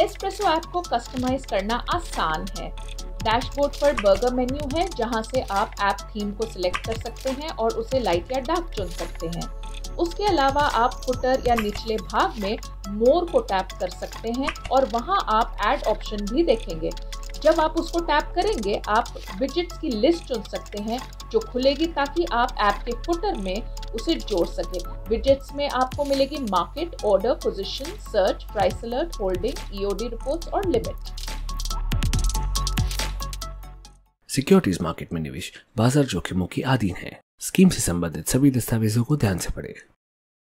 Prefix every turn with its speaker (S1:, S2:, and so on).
S1: Espresso app को customise करना आसान है। डैशबोर्ड पर बर्गर मेन्यू है, जहाँ से आप ऐप थीम को सिलेक्ट कर सकते हैं और उसे लाइट या डार्क चुन सकते हैं। उसके अलावा आप फुटर या निचले भाग में मोर को टैप कर सकते हैं और वहाँ आप ऐड ऑप्शन भी देखेंगे। जब आप उसको टैप करेंगे, आप विजिट्स की लिस्ट चुन सकते हैं जो खुलेगी ताकि आप ऐप के फुटर में उसे जोड़ सके। विजिट्स में आपको मिलेगी market order position search price alert holding EOD reports और लिमिट
S2: सिक्योरिटीज मार्केट में निवेश बाज़ार जोखिमों की आधीन है। स्कीम से संबंधित सभी दस्तावेजों को ध्यान से पढ़ें।